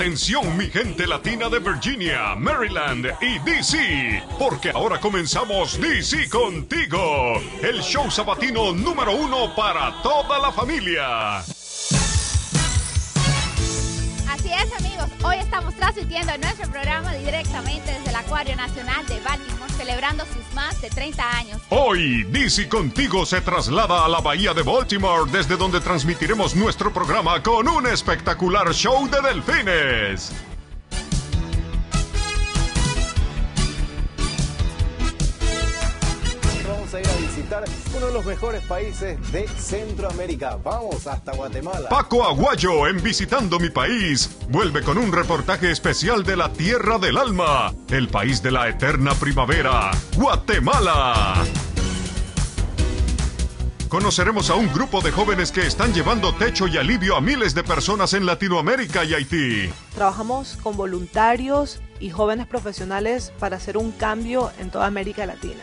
Atención mi gente latina de Virginia, Maryland y DC, porque ahora comenzamos DC contigo, el show sabatino número uno para toda la familia. Así amigos, hoy estamos transmitiendo nuestro programa directamente desde el Acuario Nacional de Baltimore, celebrando sus más de 30 años. Hoy, DC Contigo se traslada a la Bahía de Baltimore, desde donde transmitiremos nuestro programa con un espectacular show de delfines. Visitar uno de los mejores países de Centroamérica. Vamos hasta Guatemala. Paco Aguayo, en Visitando mi País, vuelve con un reportaje especial de la Tierra del Alma, el país de la eterna primavera, Guatemala. Conoceremos a un grupo de jóvenes que están llevando techo y alivio a miles de personas en Latinoamérica y Haití. Trabajamos con voluntarios y jóvenes profesionales para hacer un cambio en toda América Latina.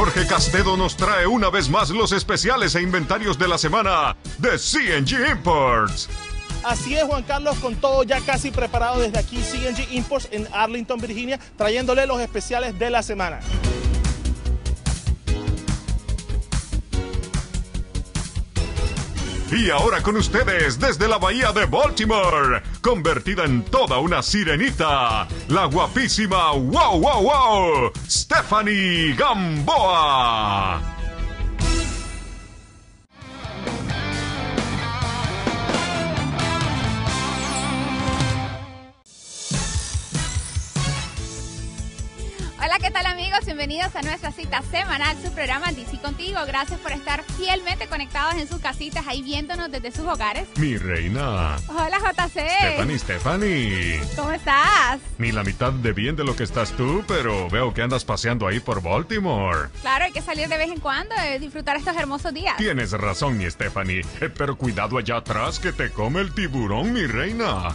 Jorge Castedo nos trae una vez más los especiales e inventarios de la semana de CNG Imports. Así es, Juan Carlos, con todo ya casi preparado desde aquí, CNG Imports en Arlington, Virginia, trayéndole los especiales de la semana. Y ahora con ustedes desde la bahía de Baltimore, convertida en toda una sirenita, la guapísima wow wow wow, Stephanie Gamboa. Bienvenidos a nuestra cita semanal, su programa DC Contigo. Gracias por estar fielmente conectados en sus casitas, ahí viéndonos desde sus hogares. Mi reina, Hola, JC. Stephanie, Stephanie. ¿Cómo estás? Ni la mitad de bien de lo que estás tú, pero veo que andas paseando ahí por Baltimore. Claro, hay que salir de vez en cuando y disfrutar estos hermosos días. Tienes razón, mi Stephanie, eh, pero cuidado allá atrás que te come el tiburón, mi reina.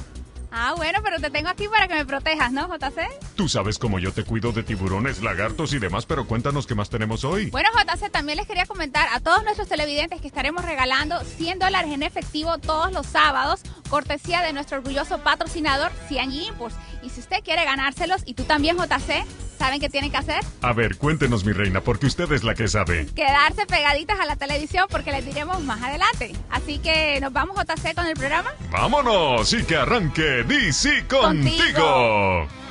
Ah, bueno, pero te tengo aquí para que me protejas, ¿no, JC? Tú sabes cómo yo te cuido de tiburones, lagartos y demás, pero cuéntanos qué más tenemos hoy. Bueno, JC, también les quería comentar a todos nuestros televidentes que estaremos regalando 100 dólares en efectivo todos los sábados, cortesía de nuestro orgulloso patrocinador, CNG Imports. Y si usted quiere ganárselos, y tú también, JC, ¿saben qué tienen que hacer? A ver, cuéntenos, mi reina, porque usted es la que sabe. Quedarse pegaditas a la televisión porque les diremos más adelante. Así que nos vamos, JC, con el programa. ¡Vámonos! Y que arranque DC contigo. Contigo.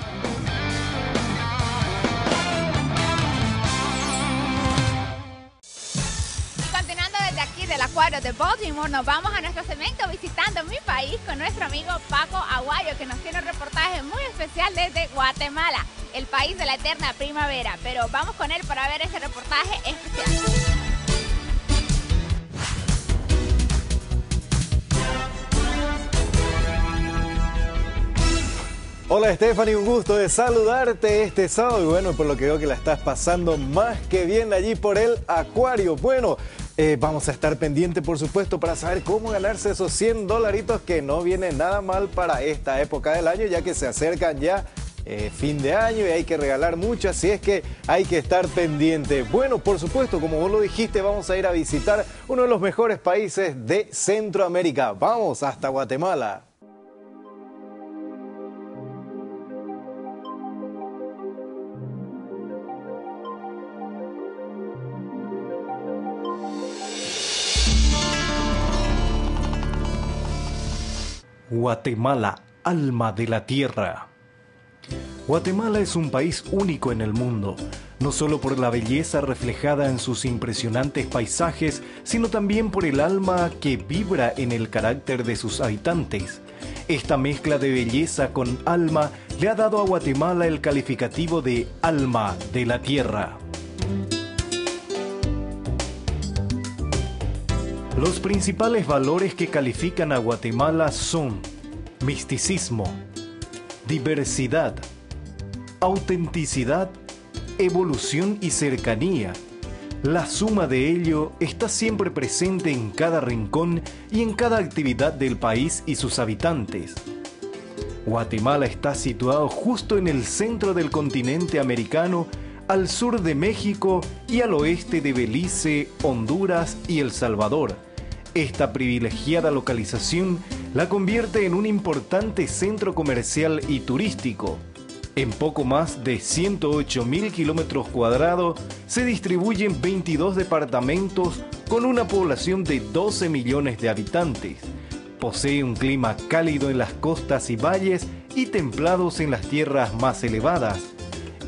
De Baltimore, nos vamos a nuestro segmento visitando mi país con nuestro amigo Paco Aguayo, que nos tiene un reportaje muy especial desde Guatemala, el país de la eterna primavera. Pero vamos con él para ver ese reportaje especial. Hola Stephanie, un gusto de saludarte este sábado y bueno, por lo que veo que la estás pasando más que bien allí por el acuario. Bueno, eh, vamos a estar pendiente por supuesto para saber cómo ganarse esos 100 dolaritos que no vienen nada mal para esta época del año ya que se acercan ya eh, fin de año y hay que regalar mucho, así es que hay que estar pendiente. Bueno, por supuesto, como vos lo dijiste, vamos a ir a visitar uno de los mejores países de Centroamérica. Vamos hasta Guatemala. Guatemala, alma de la tierra. Guatemala es un país único en el mundo, no solo por la belleza reflejada en sus impresionantes paisajes, sino también por el alma que vibra en el carácter de sus habitantes. Esta mezcla de belleza con alma le ha dado a Guatemala el calificativo de alma de la tierra. Los principales valores que califican a Guatemala son misticismo, diversidad, autenticidad, evolución y cercanía. La suma de ello está siempre presente en cada rincón y en cada actividad del país y sus habitantes. Guatemala está situado justo en el centro del continente americano, al sur de México y al oeste de Belice, Honduras y El Salvador. Esta privilegiada localización la convierte en un importante centro comercial y turístico. En poco más de 108 mil kilómetros cuadrados se distribuyen 22 departamentos con una población de 12 millones de habitantes. Posee un clima cálido en las costas y valles y templados en las tierras más elevadas.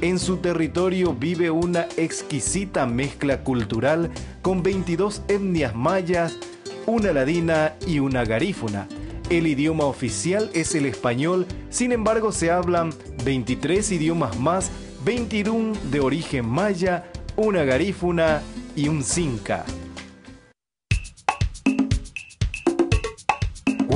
En su territorio vive una exquisita mezcla cultural con 22 etnias mayas, una ladina y una garífuna. El idioma oficial es el español, sin embargo se hablan 23 idiomas más, 21 de origen maya, una garífuna y un cinca.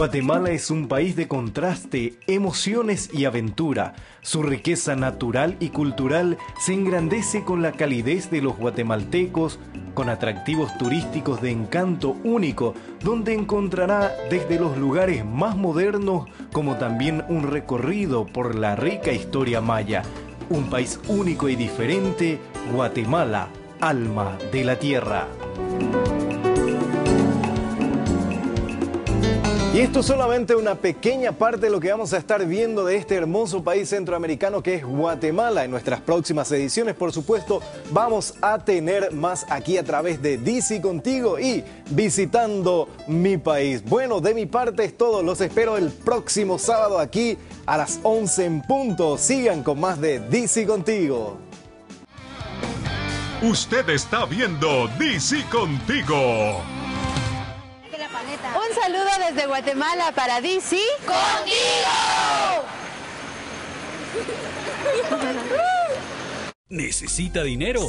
Guatemala es un país de contraste, emociones y aventura. Su riqueza natural y cultural se engrandece con la calidez de los guatemaltecos, con atractivos turísticos de encanto único, donde encontrará desde los lugares más modernos como también un recorrido por la rica historia maya. Un país único y diferente, Guatemala, alma de la tierra. Y esto es solamente una pequeña parte de lo que vamos a estar viendo de este hermoso país centroamericano que es Guatemala. En nuestras próximas ediciones, por supuesto, vamos a tener más aquí a través de DC Contigo y visitando mi país. Bueno, de mi parte es todo. Los espero el próximo sábado aquí a las 11 en punto. Sigan con más de DC Contigo. Usted está viendo DC Contigo. Un saludo desde Guatemala para DC. ¿Necesita dinero?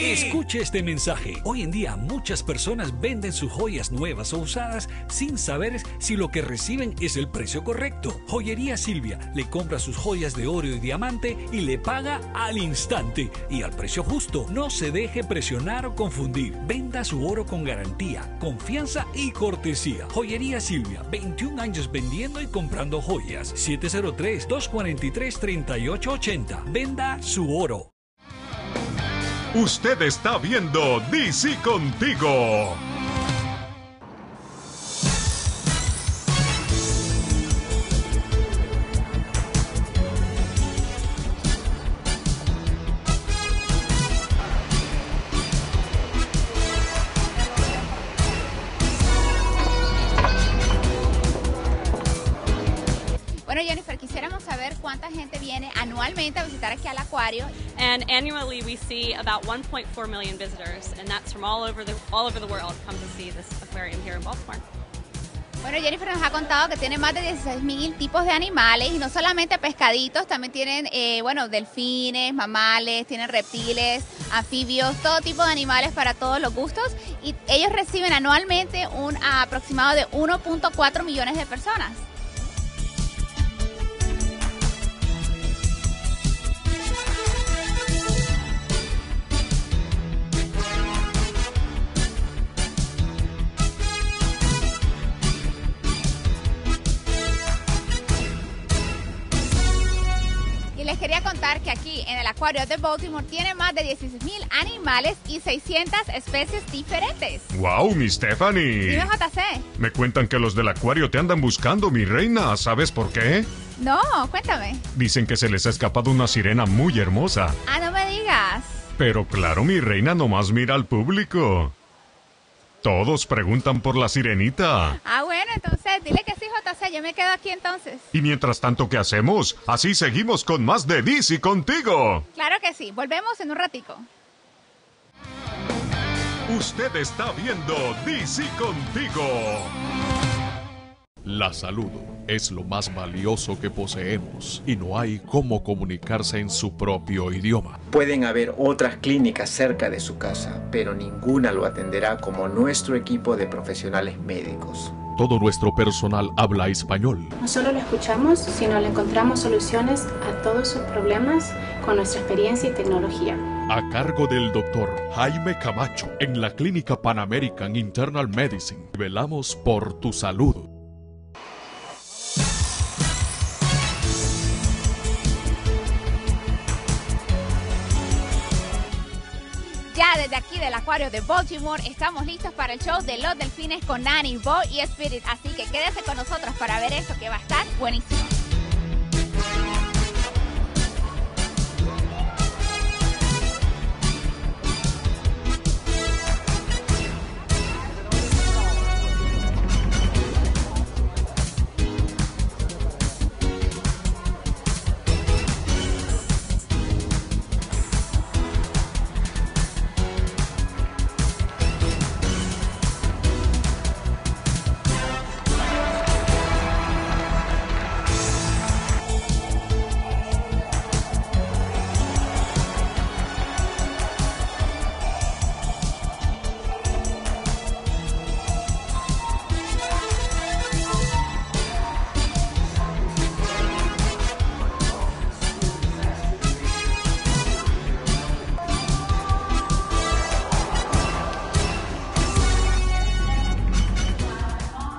Escuche este mensaje. Hoy en día muchas personas venden sus joyas nuevas o usadas sin saber si lo que reciben es el precio correcto. Joyería Silvia le compra sus joyas de oro y diamante y le paga al instante y al precio justo. No se deje presionar o confundir. Venda su oro con garantía, confianza y cortesía. Joyería Silvia, 21 años vendiendo y comprando joyas. 703-243-3880. Venda su oro. Usted está viendo DC Contigo. Saber cuánta gente viene anualmente a visitar aquí al acuario. And annually, we see about 1.4 million visitors, and that's from all over the all over the world come to see this aquarium here in Baltimore. Bueno, Jennifer nos ha contado que tiene más de 16.000 tipos de animales y no solamente pescaditos, también tienen, eh, bueno, delfines, mamales, tienen reptiles, anfibios, todo tipo de animales para todos los gustos y ellos reciben anualmente un aproximado de 1.4 millones de personas. El acuario de Baltimore tiene más de 16.000 animales y 600 especies diferentes. ¡Wow, mi Stephanie! Dime, JC. Me cuentan que los del acuario te andan buscando, mi reina. ¿Sabes por qué? No, cuéntame. Dicen que se les ha escapado una sirena muy hermosa. Ah, no me digas. Pero claro, mi reina nomás mira al público. Todos preguntan por la sirenita. Ah, bueno, entonces dile que sí, JC. Yo me quedo aquí entonces. Y mientras tanto, ¿qué hacemos? Así seguimos con más de DC contigo. Claro que sí. Volvemos en un ratico. Usted está viendo DC contigo. La salud es lo más valioso que poseemos y no hay cómo comunicarse en su propio idioma. Pueden haber otras clínicas cerca de su casa, pero ninguna lo atenderá como nuestro equipo de profesionales médicos. Todo nuestro personal habla español. No solo lo escuchamos, sino le encontramos soluciones a todos sus problemas con nuestra experiencia y tecnología. A cargo del doctor Jaime Camacho en la Clínica Pan American Internal Medicine. Velamos por tu salud. De Baltimore. Estamos listos para el show de los delfines con Nani, Bo y Spirit. Así que quédese con nosotros para ver eso que va a estar buenísimo.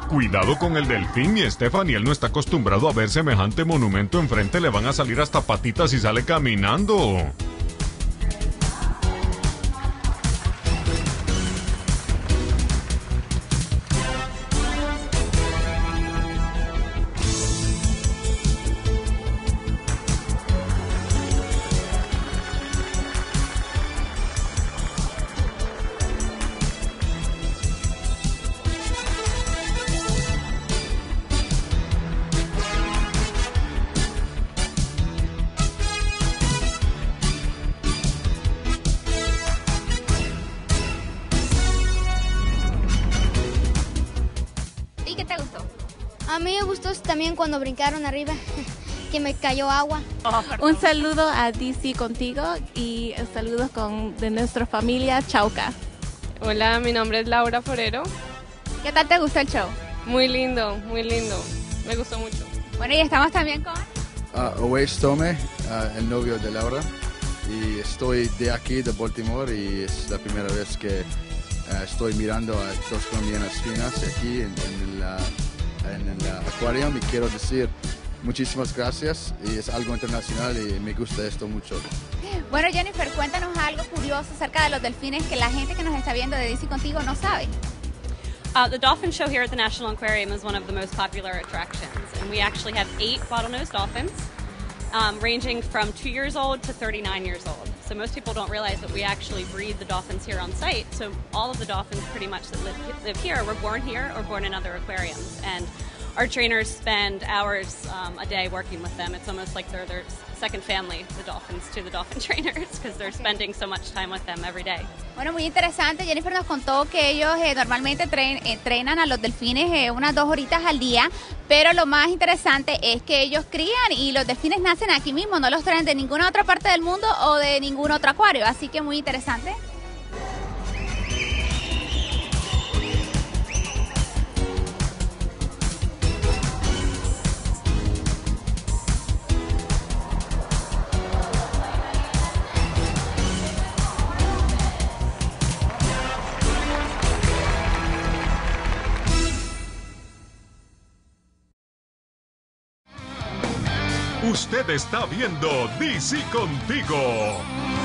Cuidado con el delfín y Stephanie, él no está acostumbrado a ver semejante monumento enfrente, le van a salir hasta patitas si sale caminando. También cuando brincaron arriba, que me cayó agua. Un saludo a DC contigo y saludos con, de nuestra familia Chauca. Hola, mi nombre es Laura Forero. ¿Qué tal te gustó el show? Muy lindo, muy lindo. Me gustó mucho. Bueno, y estamos también con... Uh, Owais Tome, uh, el novio de Laura. Y estoy de aquí, de Baltimore, y es la primera vez que uh, estoy mirando a dos colombianas finas aquí en, en, la, en el acuario. Y quiero decir muchísimas gracias. Y es algo internacional y me gusta esto mucho. Bueno, Jennifer, cuéntanos algo curioso acerca de los delfines que la gente que nos está viendo de DC Contigo no sabe. Uh, the dolphin show here at the National Aquarium is one of the most popular attractions, and we actually have eight bottlenose dolphins, um, ranging from two years old to 39 years old. So most people don't realize that we actually breed the dolphins here on site. So all of the dolphins, pretty much that live, live here, were born here or born in other aquariums, and our trainers spend hours um, a day working with them. It's almost like they're their second family, the dolphins, to the dolphin trainers, because they're spending so much time with them every day. Bueno, muy interesante. Jennifer nos contó que ellos eh, normalmente tren- entrenan a los delfines eh, unas dos horitas al día, pero lo más interesante es que ellos crían y los delfines nacen aquí mismo, no los traen de ninguna otra parte del mundo o de ningún otro acuario, así que muy interesante. Usted está viendo DC Contigo.